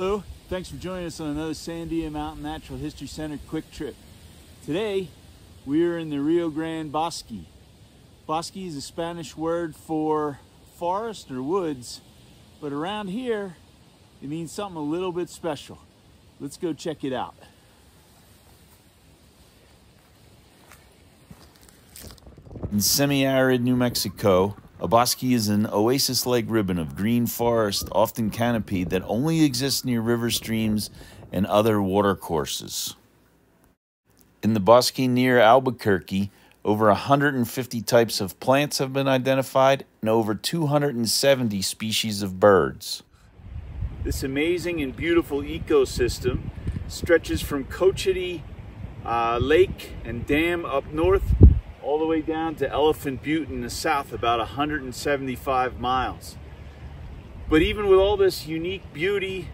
Hello, thanks for joining us on another Sandia Mountain Natural History Center quick trip. Today, we are in the Rio Grande Bosque. Bosque is a Spanish word for forest or woods, but around here, it means something a little bit special. Let's go check it out. In semi-arid New Mexico, a bosque is an oasis-like ribbon of green forest, often canopied, that only exists near river streams and other watercourses. In the bosque near Albuquerque, over 150 types of plants have been identified and over 270 species of birds. This amazing and beautiful ecosystem stretches from Cochiti uh, Lake and Dam up north all the way down to Elephant Butte in the south, about 175 miles. But even with all this unique beauty,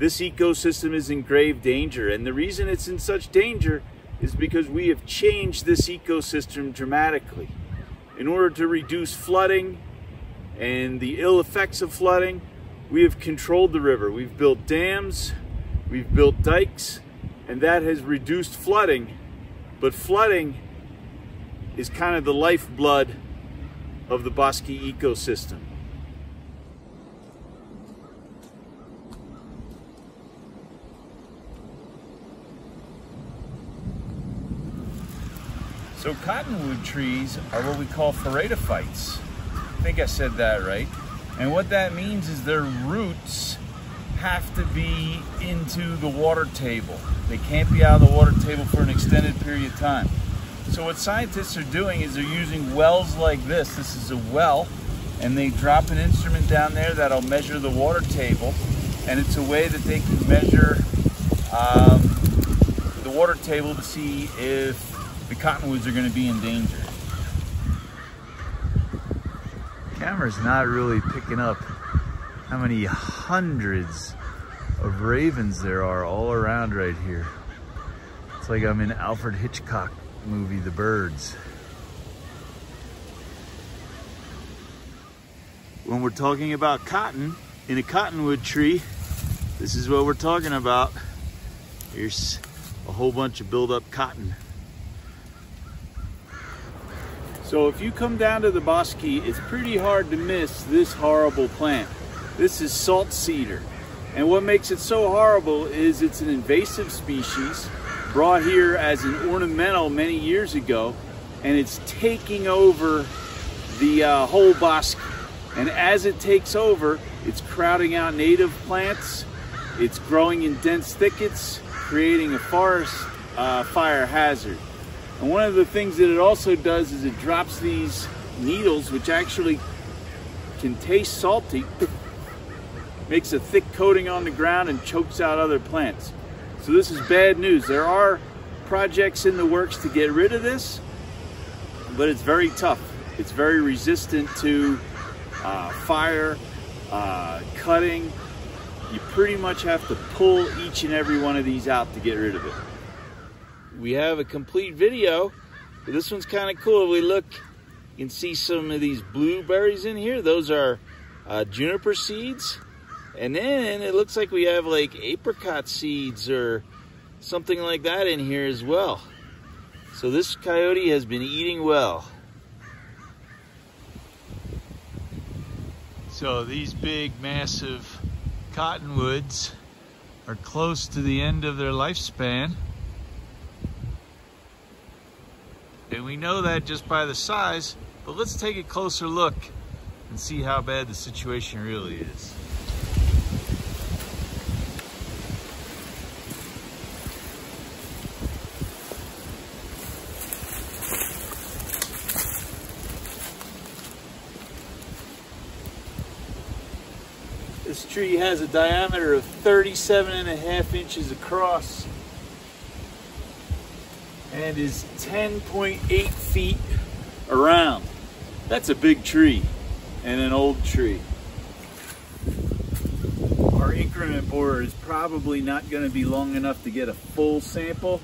this ecosystem is in grave danger. And the reason it's in such danger is because we have changed this ecosystem dramatically. In order to reduce flooding and the ill effects of flooding, we have controlled the river. We've built dams, we've built dikes, and that has reduced flooding. But flooding is kind of the lifeblood of the Bosque ecosystem. So cottonwood trees are what we call phreatophytes. I think I said that right. And what that means is their roots have to be into the water table. They can't be out of the water table for an extended period of time. So what scientists are doing is they're using wells like this. This is a well, and they drop an instrument down there that'll measure the water table, and it's a way that they can measure um, the water table to see if the cottonwoods are going to be in danger. Camera's not really picking up how many hundreds of ravens there are all around right here. It's like I'm in Alfred Hitchcock movie The Birds. When we're talking about cotton in a cottonwood tree, this is what we're talking about. Here's a whole bunch of build-up cotton. So if you come down to the bosque, it's pretty hard to miss this horrible plant. This is salt cedar. And what makes it so horrible is it's an invasive species brought here as an ornamental many years ago and it's taking over the uh, whole bosque. And as it takes over it's crowding out native plants it's growing in dense thickets creating a forest uh, fire hazard. And one of the things that it also does is it drops these needles which actually can taste salty makes a thick coating on the ground and chokes out other plants so this is bad news. There are projects in the works to get rid of this, but it's very tough. It's very resistant to uh, fire, uh, cutting. You pretty much have to pull each and every one of these out to get rid of it. We have a complete video. This one's kind of cool. We look, you can see some of these blueberries in here. Those are uh, juniper seeds. And then it looks like we have like apricot seeds or something like that in here as well. So this coyote has been eating well. So these big massive cottonwoods are close to the end of their lifespan. And we know that just by the size, but let's take a closer look and see how bad the situation really is. This tree has a diameter of 37 and a half inches across and is 10.8 feet around. That's a big tree and an old tree. Our increment borer is probably not going to be long enough to get a full sample,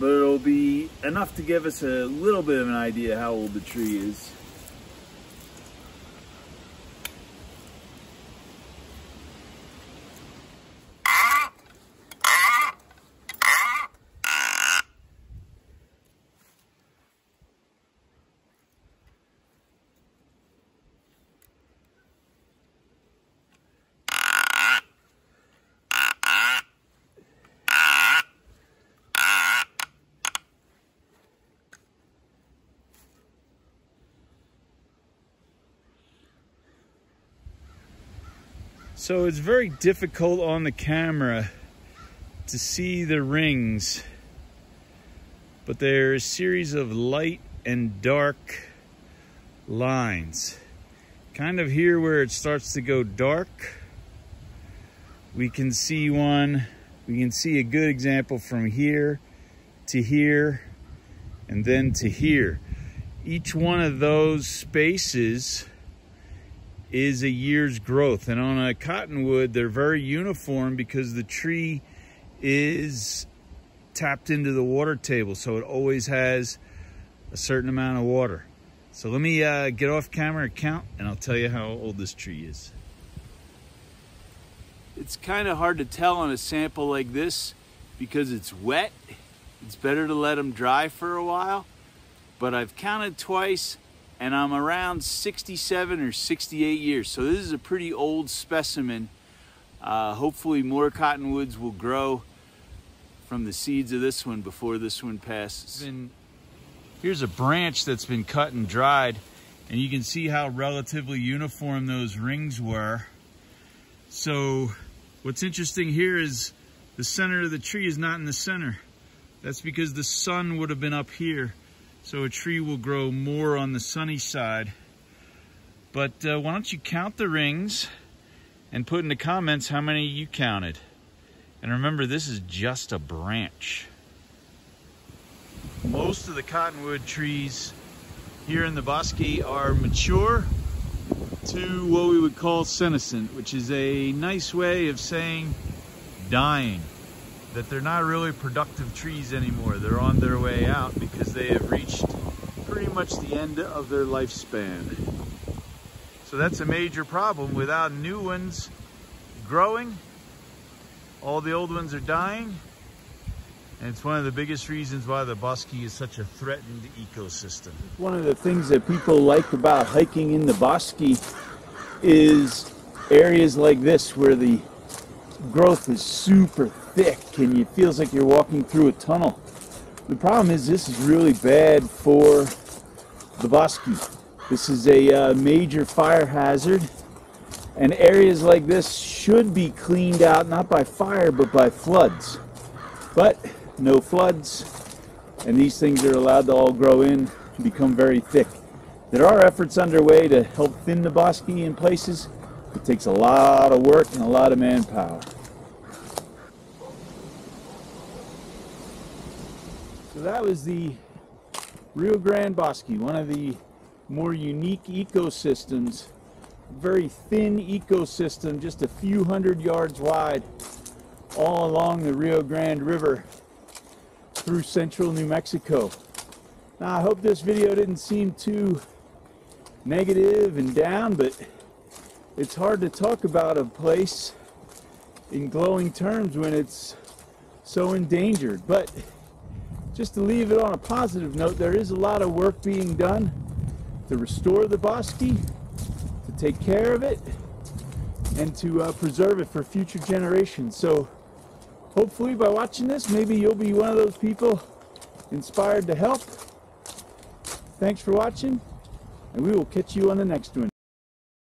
but it'll be enough to give us a little bit of an idea how old the tree is. So it's very difficult on the camera to see the rings, but they're a series of light and dark lines. Kind of here where it starts to go dark, we can see one, we can see a good example from here to here and then to here. Each one of those spaces is a year's growth. And on a cottonwood, they're very uniform because the tree is tapped into the water table. So it always has a certain amount of water. So let me uh, get off camera count and I'll tell you how old this tree is. It's kind of hard to tell on a sample like this because it's wet. It's better to let them dry for a while. But I've counted twice and I'm around 67 or 68 years. So this is a pretty old specimen. Uh, hopefully more cottonwoods will grow from the seeds of this one before this one passes. Been, here's a branch that's been cut and dried and you can see how relatively uniform those rings were. So what's interesting here is the center of the tree is not in the center. That's because the sun would have been up here. So a tree will grow more on the sunny side. But uh, why don't you count the rings and put in the comments how many you counted. And remember, this is just a branch. Most of the cottonwood trees here in the Bosque are mature to what we would call senescent, which is a nice way of saying dying that they're not really productive trees anymore. They're on their way out because they have reached pretty much the end of their lifespan. So that's a major problem. Without new ones growing, all the old ones are dying. And it's one of the biggest reasons why the bosque is such a threatened ecosystem. One of the things that people like about hiking in the bosque is areas like this where the growth is super thick and it feels like you're walking through a tunnel. The problem is this is really bad for the bosque. This is a uh, major fire hazard and areas like this should be cleaned out not by fire but by floods. But no floods and these things are allowed to all grow in and become very thick. There are efforts underway to help thin the bosque in places. It takes a lot of work and a lot of manpower. So that was the Rio Grande Bosque, one of the more unique ecosystems. Very thin ecosystem, just a few hundred yards wide, all along the Rio Grande River through central New Mexico. Now I hope this video didn't seem too negative and down, but it's hard to talk about a place in glowing terms when it's so endangered. But just to leave it on a positive note, there is a lot of work being done to restore the bosque, to take care of it, and to uh, preserve it for future generations. So hopefully by watching this, maybe you'll be one of those people inspired to help. Thanks for watching, and we will catch you on the next one.